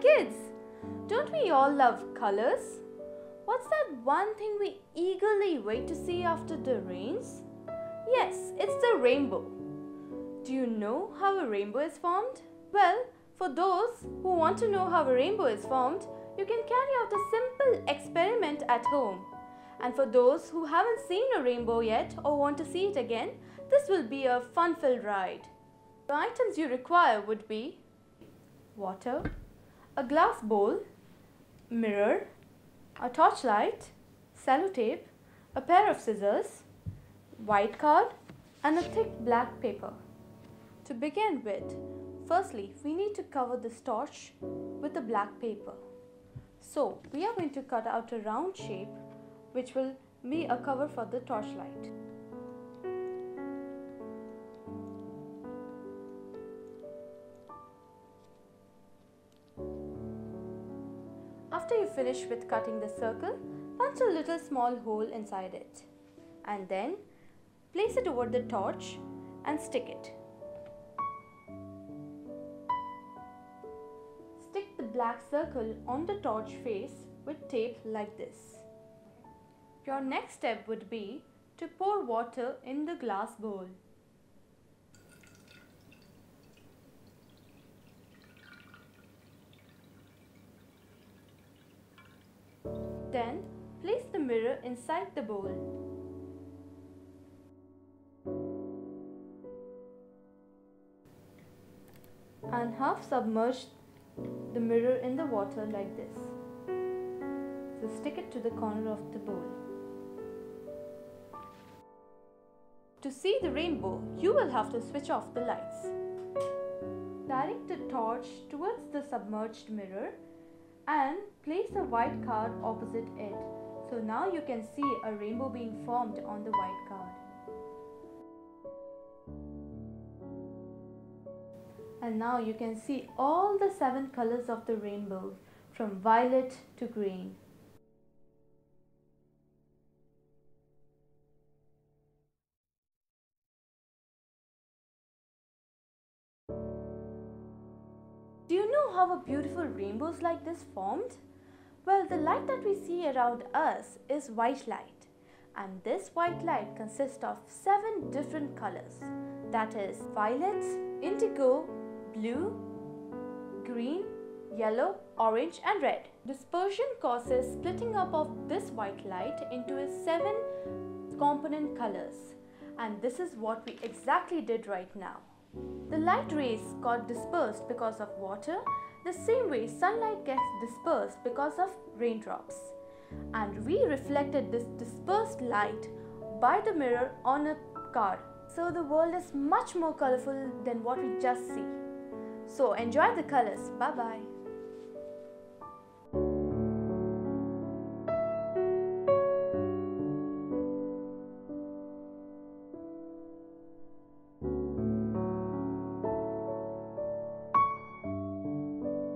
kids! Don't we all love colors? What's that one thing we eagerly wait to see after the rains? Yes, it's the rainbow. Do you know how a rainbow is formed? Well, for those who want to know how a rainbow is formed, you can carry out a simple experiment at home. And for those who haven't seen a rainbow yet or want to see it again, this will be a fun-filled ride. The items you require would be water, a glass bowl, mirror, a torchlight, sellotape, a pair of scissors, white card and a thick black paper. To begin with, firstly we need to cover this torch with the black paper. So we are going to cut out a round shape which will be a cover for the torchlight. After you finish with cutting the circle, punch a little small hole inside it and then place it over the torch and stick it. Stick the black circle on the torch face with tape like this. Your next step would be to pour water in the glass bowl. Then place the mirror inside the bowl. And half submerge the mirror in the water like this. So stick it to the corner of the bowl. To see the rainbow, you will have to switch off the lights. Direct the torch towards the submerged mirror and place the white card opposite it. So now you can see a rainbow being formed on the white card. And now you can see all the seven colors of the rainbow from violet to green. Do you know how a beautiful rainbows like this formed? Well, the light that we see around us is white light. And this white light consists of seven different colors. That is violet, indigo, blue, green, yellow, orange and red. Dispersion causes splitting up of this white light into its seven component colors. And this is what we exactly did right now. The light rays got dispersed because of water, the same way sunlight gets dispersed because of raindrops. And we reflected this dispersed light by the mirror on a card. So the world is much more colorful than what we just see. So enjoy the colors. Bye bye.